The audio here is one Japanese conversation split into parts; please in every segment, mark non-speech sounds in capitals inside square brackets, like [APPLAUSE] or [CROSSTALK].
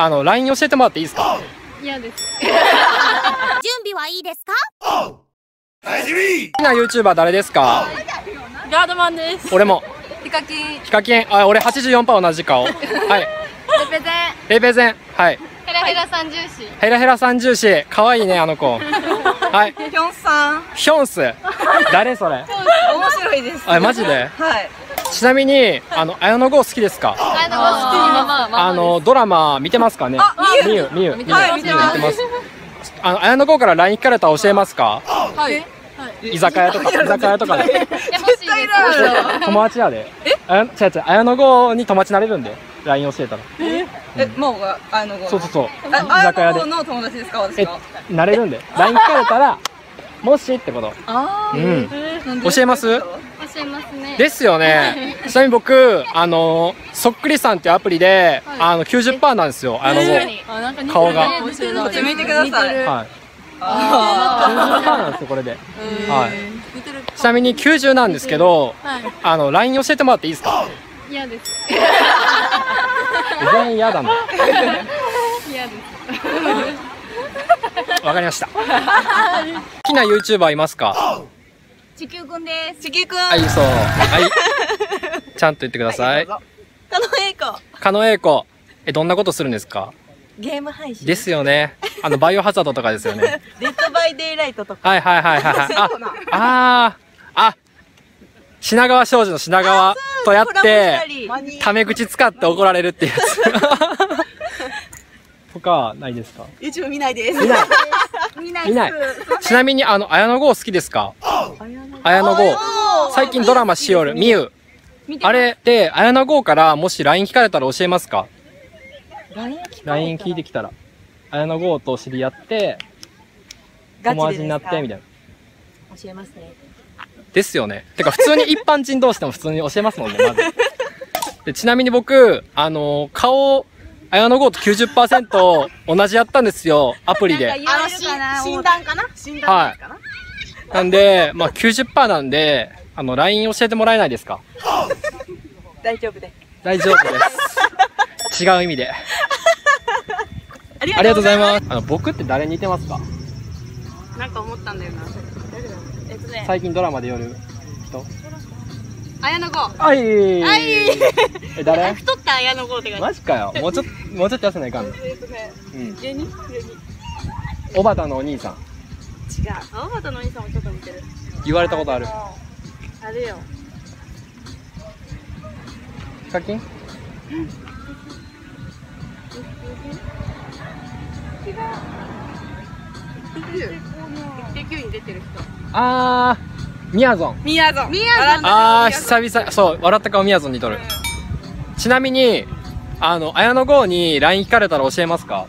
あの LINE 教えてもらっていいですか？嫌です。準備はいいですか？好きな YouTuber 誰ですか？ガードマンです。俺も。ヒカキン。ヒカキン。あ俺84%同じ顔。[LAUGHS] はい。ペペゼン。ペゼン。はい。ヘラヘラ三重視ヘラヘラ三重視可愛いねあの子。はい。ヒョンさん。ヒョンス。誰それ？面白いです。あマジで？はいちなみにあの綾野剛好きですか？あの好き。まあまあまあのドラマ見てますかね？みゆみゆ見てます。みゆ見てます。あの綾野剛から LINE 聞かれたら教えますか？はい。居酒屋とか居酒屋とかで。友達やであや違う違う。綾野剛に友達なれるんで LINE 教えたら。え？もうがあの？そうそうそう。あ居酒屋で。あの友達ですか私なれるんで。LINE 聞かれたらもしってこと。あうん。ー。教えます？教えますね。ですよね。ちなみに僕あのそっくりさんっていうアプリで、あの90%なんですよ。あなんか似てる顔が面白い。こっち向いてください。はい。あ90%なんですよこれで。はい。ちなみに90なんですけどはい。あの LINE 教えてもらっていいですか？嫌です。全員嫌だな。嫌です。わかりました。好きな YouTuber いますか？地球くんです。地球くん。はいそうはい。[LAUGHS] ちゃんと言ってください。どうぞ狩野英孝狩野英孝えどんなことするんですか？ゲーム配信。ですよね。あのバイオハザードとかですよね。[LAUGHS] Dead by Daylight とか。はいはいはいはい。はいああーあ品川庄司の品川とやってり。タメ口使って怒られるっていうやつ。[LAUGHS] 他はないですか？YouTube 見ないです。見ない。見な見ない。ちなみにあの綾野剛好きですか？綾野剛。最近ドラマしおる。みゆあれで綾野剛からもし LINE 聞かれたら教えますか？LINE 聞いてきたら。綾野剛と知り合って友達になってみたいな。教えますね。ですよね。てか普通に一般人同士でも普通に教えますもんねまず。[LAUGHS] でちなみに僕あの顔綾野剛と90%同じやったんですよアプリで。あのし診断かな診断はいなんでまあ90%なんであの LINE 教えてもらえないですか？大丈夫です。大丈夫です。違う意味で。あありがとうございます。あの僕って誰に似てますか？なんか思ったんだよな。えっとね。最近ドラマで寄る人。綾野剛。はい。え誰？太った綾野剛って感マジかよ。もうちょっともうちょっと痩せないかんの。えっとね。うん。芸人？芸人。おばたのお兄さん違う。じ青畑のお兄さんもちょっと似てる。言われたことある。あれよ。ヒカキン1 9に出てる人。あーみやぞんみやぞんみやぞんあー久々そう笑った顔みやぞんにとる。ちなみにあの綾野剛に LINE 聞かれたら教えますか？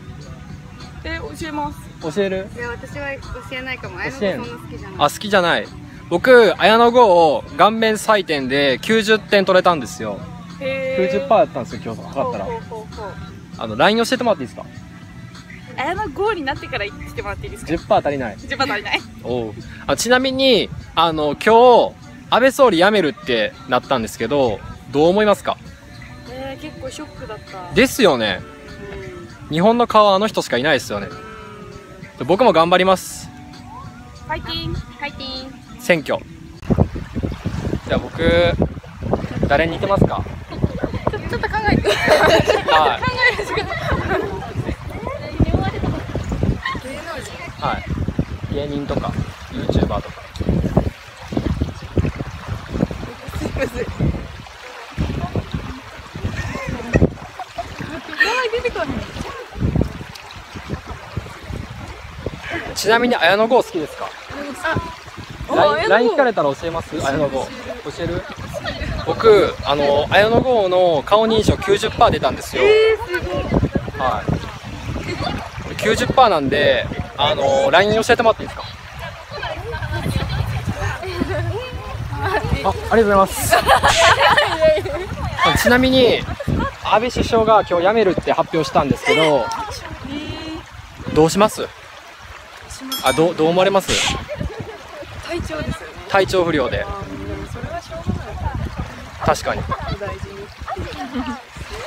え教えます教える？いや私は教えないかも。綾野剛そんな好きじゃない。あ好きじゃない。僕綾野剛を顔面採点で90点取れたんですよ。90%だったんですよ今日。測ったらほうほうほうほう。あの LINE 教えてもらっていいですか？綾野剛になってから来てもらっていいですか？10%足りない。10番足りない。おう。あちなみにあの今日安倍総理辞めるってなったんですけどどう思いますか？えー、結構ショックだった。ですよね。日本の顔はあの人しかいないですよね僕も頑張ります。ファイティン。ファイティン。選挙。じゃあ僕誰に似てますか？ちょっと考えて。はい。はい。芸人とか YouTuber とかちなみに綾野剛好きですか？LINE LINE 聞かれたら教えます？綾野剛。教える？僕あの綾野剛の顔認証90%出たんですよ。はい。90%なんであの LINE 教えてもらっていいですか？あありがとうございます。あ [LAUGHS] ちなみに安倍首相が今日辞めるって発表したんですけどどうします？あどうどう思われます？体調ですよね。体調不良で。でもそれはしょうがない。確かに。大事に。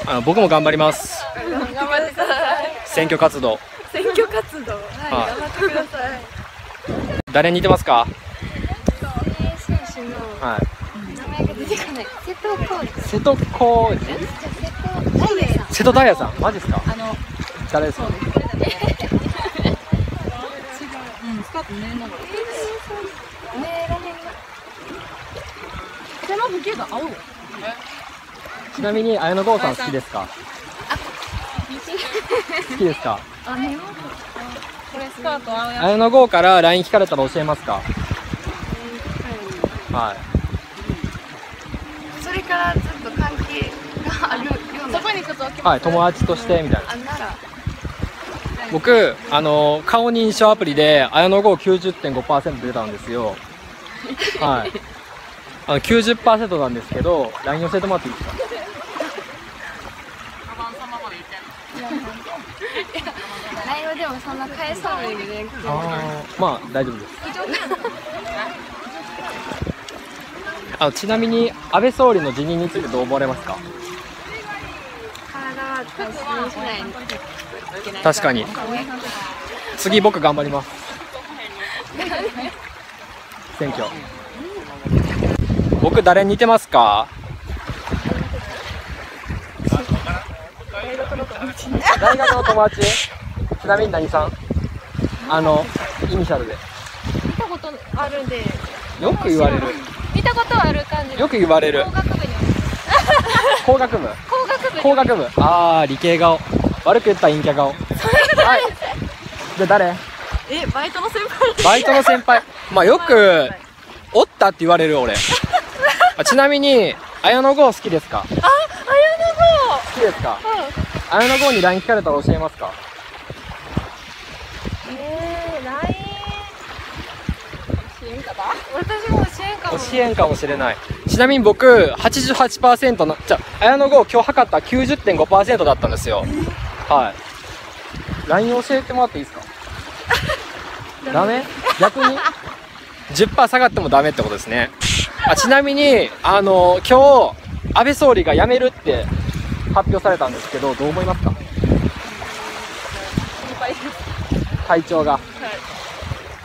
あの僕も頑張ります。頑張ってください。選挙活動。選挙活動。はい、はい。頑張ってください。誰に似てますか？はい。名前が出てこない。瀬戸康史。瀬戸康史？瀬戸大也さん。瀬戸大也さん。マジですか？あの、誰ですか？ねらへんな。手のが青。ちなみに綾野剛さん好きですか？好きですか？あ、ねこれスカート青や。綾野剛から LINE 聞かれたら教えますか？はいそれからずっと関係があるような。そこに行くと。はい友達としてみたいなあ、なら。僕あの顔認証アプリで綾野剛90.5%出たんですよ。[LAUGHS] はい。あの90%なんですけど LINE 教えてもらっていいですか？内容でもそんな返さないでね。まあ大丈夫です。あのちなみに安倍総理の辞任についてどう思われますか？体は大切にしない。確かに。次僕頑張ります。選挙僕誰に似てますか？大学の友達。ちなみに何さん？あのイニシャルで。見たことあるんで。よく言われる。見たことある感じよく言われる。工学部に工学部？工学部工学部。ああ理系顔悪く言ったら陰キャ顔。はいじゃあ誰？えバイトの先輩。バイトの先輩。まあよくおったって言われる俺。[LAUGHS] あちなみに綾野剛好きですか？あ綾野剛。好きですか？綾野剛に LINE 聞かれたら教えますか？えー、LINE 私も教えんかも。教えんかもしれない。ちなみに僕88%のじゃあ綾野剛今日測ったら90.5%だったんですよはい。LINE 教えてもらっていいですか？[LAUGHS] ダメ。逆に？10%下がってもダメってことですね。あちなみにあの今日安倍総理が辞めるって発表されたんですけどどう思いますか？体調が、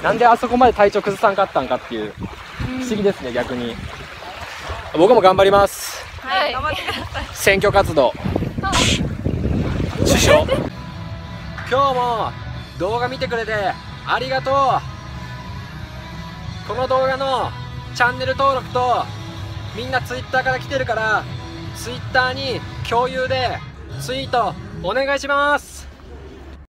なんであそこまで体調崩さんかったんかっていう不思議ですね逆に。僕も頑張ります。はい。選挙活動でしょ？今日も動画見てくれてありがとう。この動画のチャンネル登録とみんなツイッターから来てるから Twitter に共有でツイートお願いします。